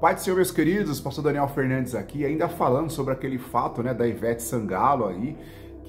Pai do Senhor, meus queridos, pastor Daniel Fernandes aqui, ainda falando sobre aquele fato né, da Ivete Sangalo aí,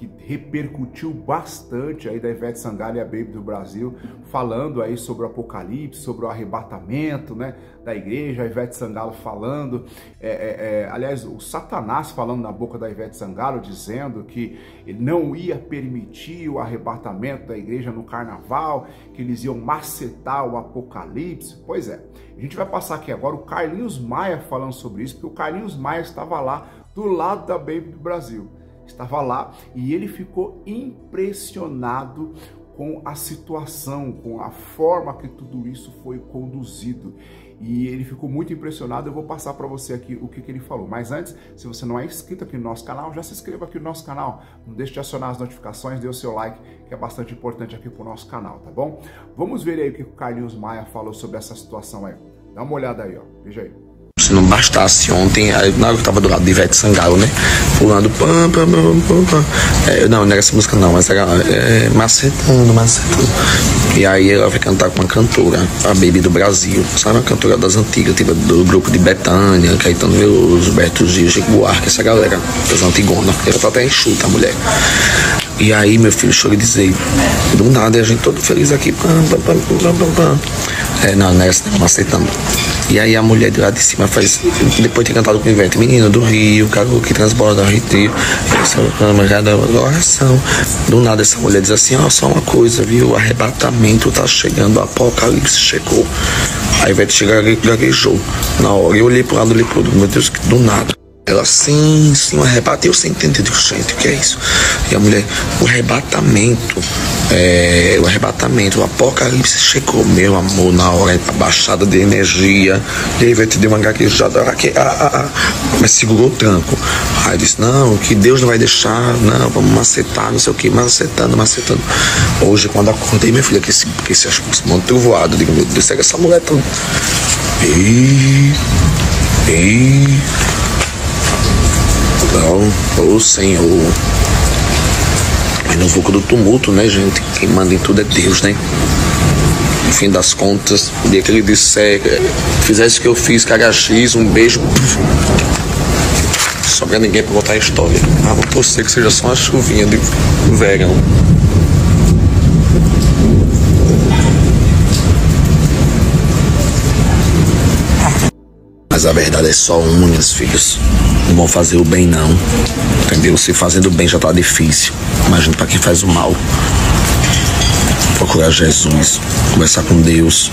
que repercutiu bastante aí da Ivete Sangalo e a Baby do Brasil, falando aí sobre o apocalipse, sobre o arrebatamento, né, da igreja, a Ivete Sangalo falando, é, é, é, aliás, o Satanás falando na boca da Ivete Sangalo, dizendo que ele não ia permitir o arrebatamento da igreja no carnaval, que eles iam macetar o apocalipse, pois é, a gente vai passar aqui agora o Carlinhos Maia falando sobre isso, porque o Carlinhos Maia estava lá do lado da Baby do Brasil estava lá e ele ficou impressionado com a situação, com a forma que tudo isso foi conduzido. E ele ficou muito impressionado. Eu vou passar para você aqui o que, que, ele falou. Mas antes, se você não é inscrito aqui no nosso canal, já se inscreva aqui no nosso canal. Não deixe de acionar as notificações, dê o seu like, que é bastante importante aqui para o nosso canal, tá bom? Vamos ver aí o que o Carlinhos Maia falou sobre essa situação aí. Dá uma olhada aí, ó. Veja aí. Bastasse ontem, na hora que eu tava do lado de Ivete Sangalo, né? Pulando. Pam, pam, pam, pam. É, não, não era essa música não, mas era é, macetando, macetando. E aí ela vai cantar com uma cantora, a Baby do Brasil. Sabe uma cantora das antigas, tipo do grupo de Betânia, Caetano Veloso, Beto Gil, Chico Buarque, essa galera das antigonas. Ela tá até enxuta a mulher. E aí meu filho chorou e dizer, do nada, e a gente todo feliz aqui. Pam, pam, pam, pam, pam, pam. É, não, não é não, aceitando. E aí a mulher de lá de cima faz, depois de ter cantado com o Ivete, menino do Rio, caro que transborda o Rio, essa da oração. Do nada essa mulher diz assim, ó, oh, só uma coisa, viu? O arrebatamento tá chegando, o apocalipse chegou. A Ivete chega gaguejou. Na hora eu olhei pro lado, olhei pro outro, meu Deus, do nada. Ela, sim, sim, o arrebatamento. Eu sem entender, gente, o que é isso? E a mulher, o arrebatamento, é, o arrebatamento, o apocalipse chegou, meu amor, na hora, a baixada de energia. E aí vai te dar uma gaguejada, ah, ah, ah, mas segurou o tranco. Aí disse, não, que Deus não vai deixar, não, vamos macetar, não sei o que, macetando, macetando. Hoje, quando acordei, minha filha, que esse, que esse, esse monte trovoado, digo, meu Deus, essa mulher tão. Ei, ei. Não, ô Senhor. No vulco do tumulto, né, gente? Quem manda em tudo é Deus, né? No fim das contas, o dia que ele disser, fizesse o que eu fiz, cagaxis, um beijo. Sobra ninguém pra contar a história. Ah, vou torcer que seja só uma chuvinha de verão. Mas a verdade é só uma, meus filhos. Não vão fazer o bem, não. Entendeu? Se fazendo o bem já tá difícil. Imagina para quem faz o mal. Procurar Jesus, conversar com Deus.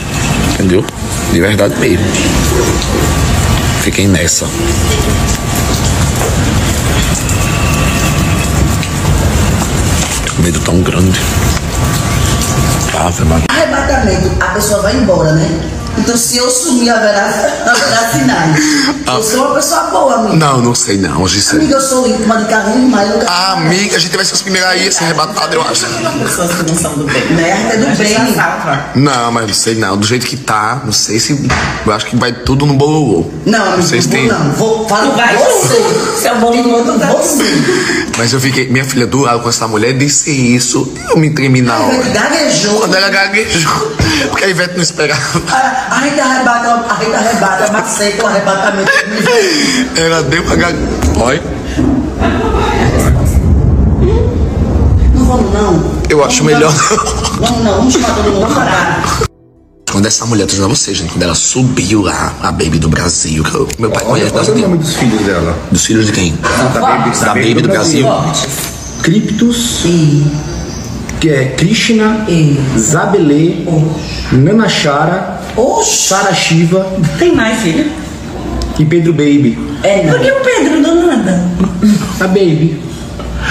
Entendeu? De verdade mesmo. Fiquem nessa. medo tão grande. Ave Maria. Arrebatamento, a pessoa vai embora, né? Então, se eu sumir, haverá, haverá sinais. Ah. Eu sou uma pessoa boa, amiga. Não, não sei não. Hoje sei. Amiga, eu sou íntima de carrinho, mas nunca. Ah, amiga, a gente vai ser os primeiros aí a ser arrebatado, eu acho. Pessoas que não são do bem. Merda é do bem. Não, mas não sei não. Do jeito que tá, não sei se. Eu acho que vai tudo no bololô. Não, amiga, não sei se tem. Não, vou. Fala, vai você. Seu bolo do outro você. Mas eu fiquei. Minha filha lado com essa mulher disse isso. Eu me tremi na hora. Gaguejou. Quando ela gaguejou. Porque a Ivete não esperava. A, gente arrebata, a gente arrebata, maceta o arrebatamento. Ela deu uma gag... Oi? Não vamos não. Eu acho vamos melhor não. Vamos não, vamos chamar todo mundo parar. Quando essa mulher, tô dizendo a vocês, gente, quando ela subiu lá, a Baby do Brasil, que eu, meu pai conhece. Qual é o nome dos filhos dela? Dos filhos de quem? Ah, da Baby, da, da Baby, Baby do, do Brasil. Brasil. Criptos. Sim que é Krishna, Zabelê, Nanachara, Sara Shiva. Tem mais, filho? E Pedro Baby. É, Por que o Pedro do nada? A Baby.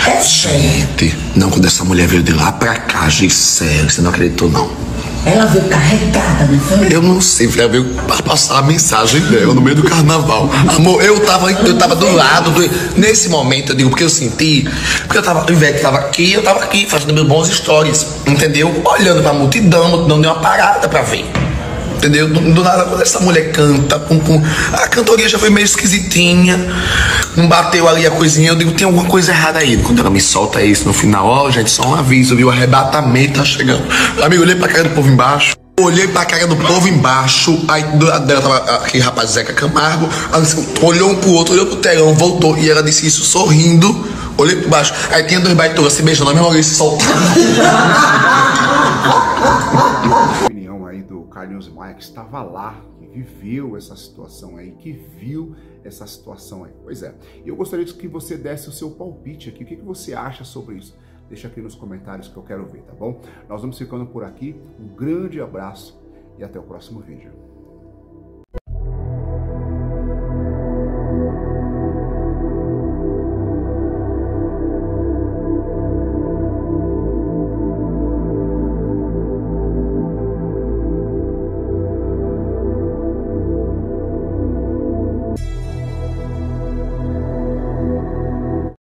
É Gente, não, quando essa mulher veio de lá pra cá, Gisele, você não acreditou, não. Ela veio carregada, não foi? Eu não sei, ela veio passar a mensagem dela no meio do carnaval. Amor, eu tava, eu tava do lado do. Nesse momento, eu digo, porque eu senti. Porque eu tava, o Ivete tava aqui, eu tava aqui, fazendo meus bons stories, entendeu? Olhando pra multidão, multidão deu uma parada pra ver. Entendeu? Do, do nada, quando essa mulher canta, pum, pum, a cantoria já foi meio esquisitinha, não bateu ali a coisinha, eu digo, tem alguma coisa errada aí. Quando ela me solta isso no final, ó, oh, gente, só um aviso, viu? O arrebatamento tá chegando. Amigo, olhei pra cara do povo embaixo. Olhei pra cara do povo embaixo, aí dela tava aquele rapaz Zeca Camargo, olhou um pro outro, olhou pro telão, voltou, e ela disse isso sorrindo, olhei por baixo, aí tinha dois baitolas se beijando, a mesma hora se soltando. Carlinhos Maia, que estava lá, que viveu essa situação aí, que viu essa situação aí. Pois é, eu gostaria que você desse o seu palpite aqui, o que, que você acha sobre isso? Deixa aqui nos comentários que eu quero ver, tá bom? Nós vamos ficando por aqui. Um grande abraço e até o próximo vídeo.